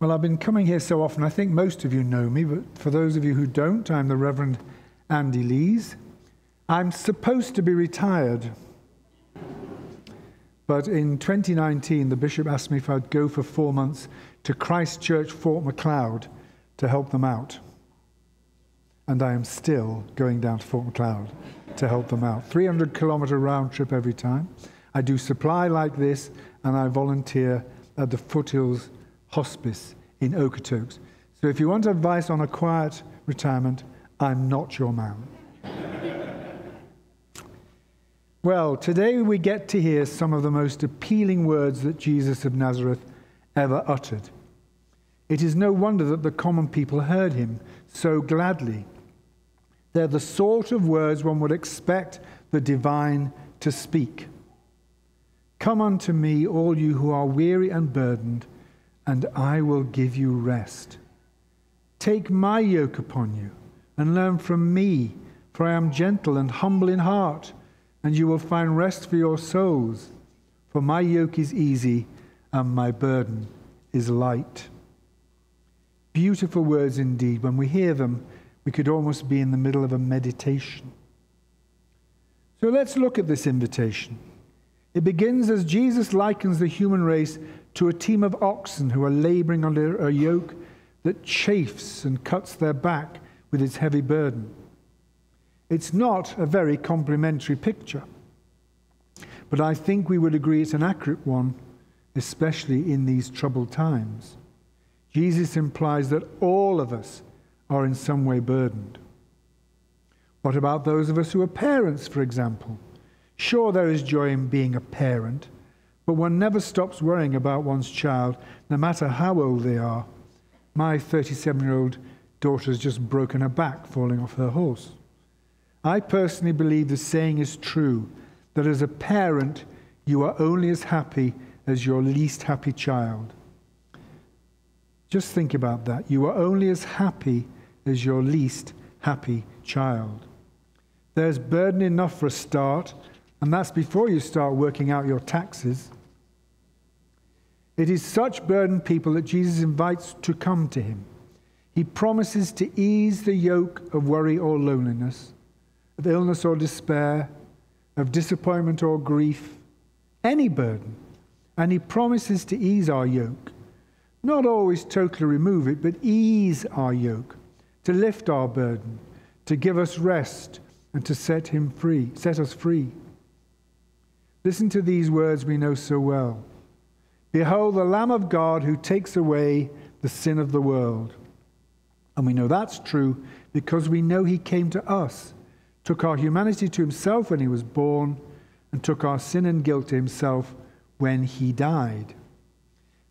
Well, I've been coming here so often, I think most of you know me, but for those of you who don't, I'm the Reverend Andy Lees. I'm supposed to be retired. But in 2019, the bishop asked me if I'd go for four months to Christchurch, Fort Macleod to help them out. And I am still going down to Fort Macleod to help them out. 300 kilometer round trip every time. I do supply like this, and I volunteer at the Foothills hospice in Okotoks. So if you want advice on a quiet retirement, I'm not your man. well, today we get to hear some of the most appealing words that Jesus of Nazareth ever uttered. It is no wonder that the common people heard him so gladly. They're the sort of words one would expect the divine to speak. Come unto me, all you who are weary and burdened and I will give you rest. Take my yoke upon you and learn from me, for I am gentle and humble in heart, and you will find rest for your souls. For my yoke is easy and my burden is light. Beautiful words indeed. When we hear them, we could almost be in the middle of a meditation. So let's look at this invitation. It begins as Jesus likens the human race to a team of oxen who are laboring under a yoke that chafes and cuts their back with its heavy burden. It's not a very complimentary picture, but I think we would agree it's an accurate one, especially in these troubled times. Jesus implies that all of us are in some way burdened. What about those of us who are parents, for example? Sure, there is joy in being a parent but one never stops worrying about one's child, no matter how old they are. My 37 year old daughter has just broken her back falling off her horse. I personally believe the saying is true that as a parent, you are only as happy as your least happy child. Just think about that. You are only as happy as your least happy child. There's burden enough for a start, and that's before you start working out your taxes. It is such burdened people that Jesus invites to come to him. He promises to ease the yoke of worry or loneliness, of illness or despair, of disappointment or grief, any burden. And he promises to ease our yoke. Not always totally remove it, but ease our yoke, to lift our burden, to give us rest, and to set him free, set us free. Listen to these words we know so well. Behold, the Lamb of God who takes away the sin of the world. And we know that's true because we know he came to us, took our humanity to himself when he was born, and took our sin and guilt to himself when he died.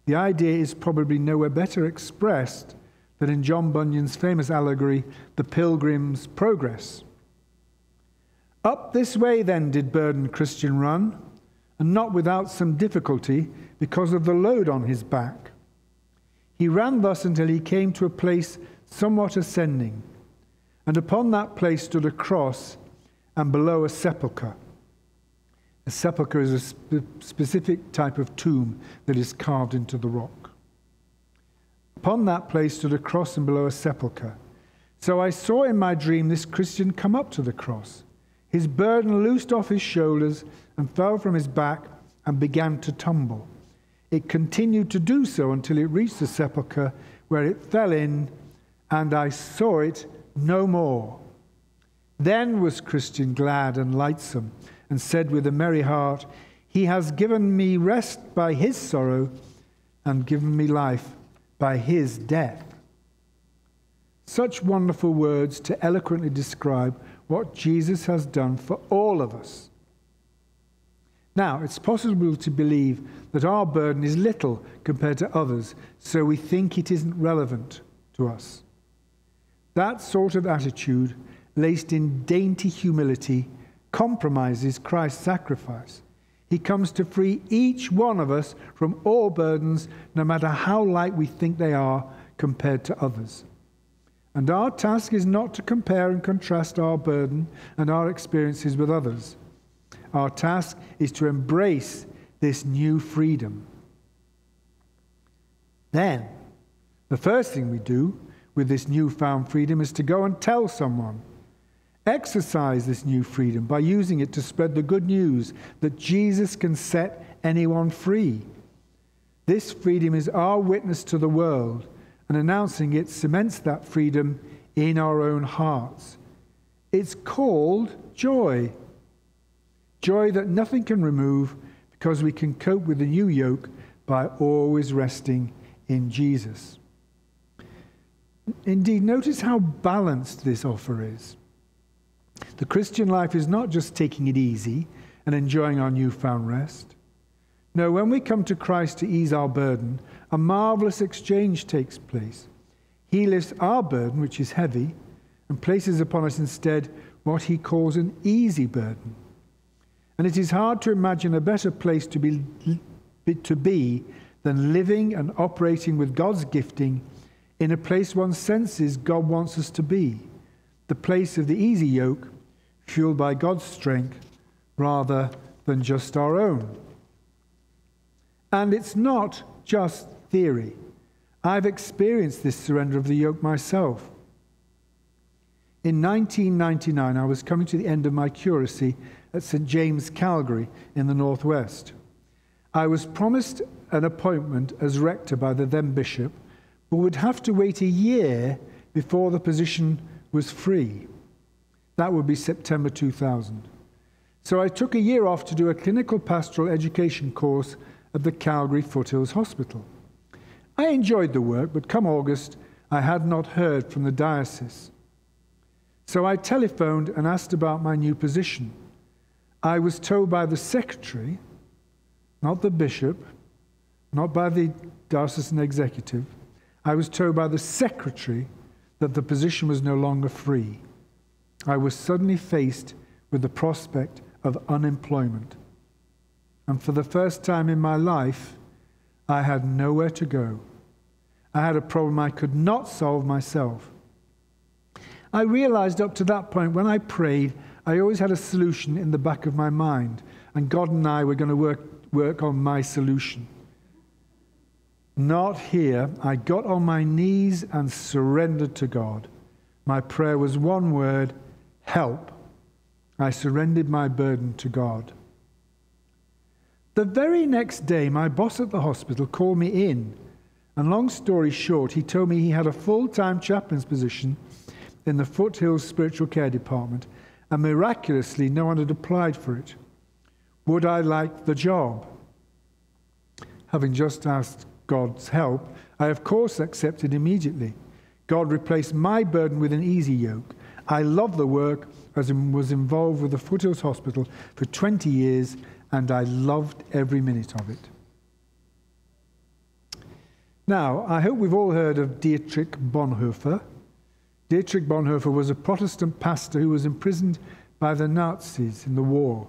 The idea is probably nowhere better expressed than in John Bunyan's famous allegory, The Pilgrim's Progress. Up this way, then, did burdened Christian run, and not without some difficulty because of the load on his back. He ran thus until he came to a place somewhat ascending, and upon that place stood a cross, and below a sepulchre. A sepulchre is a sp- specific type of tomb that is carved into the rock. Upon that place stood a cross, and below a sepulchre. So I saw in my dream this Christian come up to the cross. His burden loosed off his shoulders and fell from his back and began to tumble. It continued to do so until it reached the sepulchre, where it fell in, and I saw it no more. Then was Christian glad and lightsome, and said with a merry heart, He has given me rest by his sorrow, and given me life by his death. Such wonderful words to eloquently describe what Jesus has done for all of us. Now, it's possible to believe that our burden is little compared to others, so we think it isn't relevant to us. That sort of attitude, laced in dainty humility, compromises Christ's sacrifice. He comes to free each one of us from all burdens, no matter how light we think they are compared to others. And our task is not to compare and contrast our burden and our experiences with others. Our task is to embrace this new freedom. Then, The first thing we do with this newfound freedom is to go and tell someone. Exercise this new freedom by using it to spread the good news that Jesus can set anyone free. This freedom is our witness to the world, and announcing it cements that freedom in our own hearts. It's called joy. Joy that nothing can remove because we can cope with the new yoke by always resting in Jesus. Indeed, notice how balanced this offer is. The Christian life is not just taking it easy and enjoying our newfound rest. No, when we come to Christ to ease our burden, a marvelous exchange takes place. He lifts our burden, which is heavy, and places upon us instead what he calls an easy burden. And it is hard to imagine a better place to be, to be than living and operating with God's gifting in a place one senses God wants us to be, the place of the easy yoke, fueled by God's strength rather than just our own. And it's not just theory. I've experienced this surrender of the yoke myself. In 1999, I was coming to the end of my curacy at St. James, Calgary, in the Northwest. I was promised an appointment as rector by the then bishop, but would have to wait a year before the position was free. That would be September 2000. So I took a year off to do a clinical pastoral education course at the Calgary Foothills Hospital. I enjoyed the work, but come August, I had not heard from the diocese. So I telephoned and asked about my new position. I was told by the secretary, not the bishop, not by the diocesan executive, I was told by the secretary that the position was no longer free. I was suddenly faced with the prospect of unemployment. And for the first time in my life, I had nowhere to go. I had a problem I could not solve myself. I realized up to that point when I prayed, I always had a solution in the back of my mind, and God and I were going to work, work on my solution. Not here. I got on my knees and surrendered to God. My prayer was one word help. I surrendered my burden to God. The very next day, my boss at the hospital called me in. And long story short, he told me he had a full time chaplain's position in the Foothills Spiritual Care Department, and miraculously, no one had applied for it. Would I like the job? Having just asked God's help, I of course accepted immediately. God replaced my burden with an easy yoke. I love the work as I was involved with the Foothills Hospital for 20 years, and I loved every minute of it. Now, I hope we've all heard of Dietrich Bonhoeffer. Dietrich Bonhoeffer was a Protestant pastor who was imprisoned by the Nazis in the war.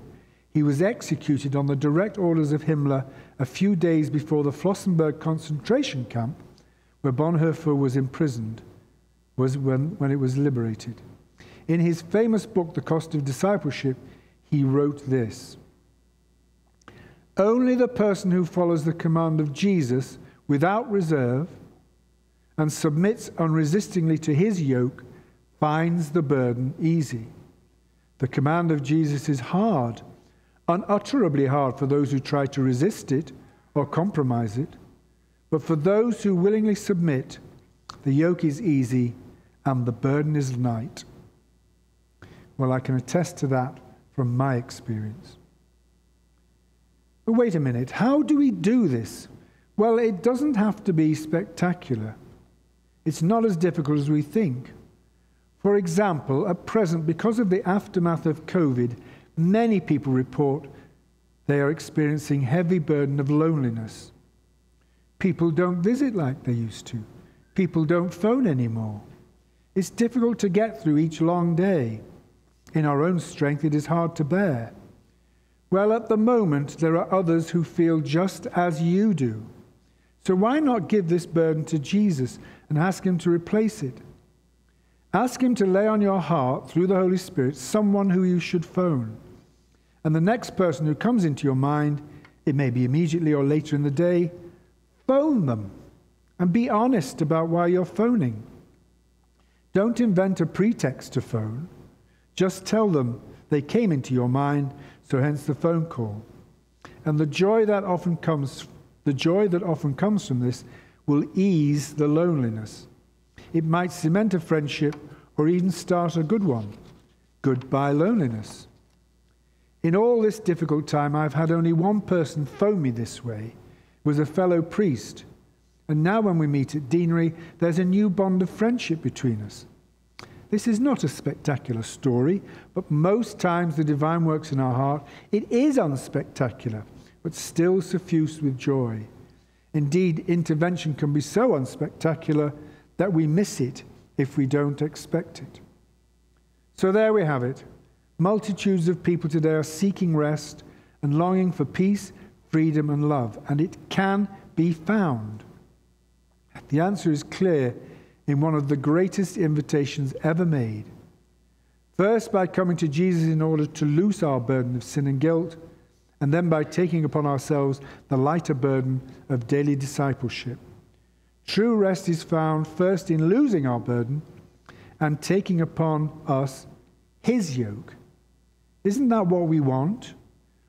He was executed on the direct orders of Himmler a few days before the Flossenburg concentration camp, where Bonhoeffer was imprisoned, was when, when it was liberated. In his famous book, The Cost of Discipleship, he wrote this Only the person who follows the command of Jesus without reserve and submits unresistingly to his yoke finds the burden easy. The command of Jesus is hard, unutterably hard for those who try to resist it or compromise it. But for those who willingly submit, the yoke is easy and the burden is light. Well, I can attest to that from my experience. But wait a minute, how do we do this? Well, it doesn't have to be spectacular. It's not as difficult as we think. For example, at present, because of the aftermath of COVID, many people report they are experiencing heavy burden of loneliness. People don't visit like they used to. People don't phone anymore. It's difficult to get through each long day. In our own strength, it is hard to bear. Well, at the moment, there are others who feel just as you do. So why not give this burden to Jesus and ask Him to replace it? Ask Him to lay on your heart through the Holy Spirit someone who you should phone. And the next person who comes into your mind, it may be immediately or later in the day, phone them And be honest about why you're phoning. Don't invent a pretext to phone. Just tell them they came into your mind, so hence the phone call. And the joy that often comes, the joy that often comes from this will ease the loneliness. It might cement a friendship or even start a good one. Goodbye, loneliness. In all this difficult time, I've had only one person phone me this way. It was a fellow priest. And now, when we meet at Deanery, there's a new bond of friendship between us. This is not a spectacular story, but most times the divine works in our heart. It is unspectacular, but still suffused with joy. Indeed, intervention can be so unspectacular that we miss it if we don't expect it. So there we have it. Multitudes of people today are seeking rest and longing for peace, freedom, and love, and it can be found. The answer is clear in one of the greatest invitations ever made. First, by coming to Jesus in order to loose our burden of sin and guilt, and then by taking upon ourselves the lighter burden of daily discipleship. True rest is found first in losing our burden and taking upon us his yoke. Isn't that what we want?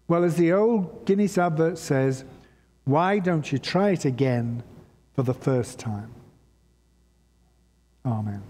Well, as the old Guinness advert says, why don't you try it again for the first time? Amen.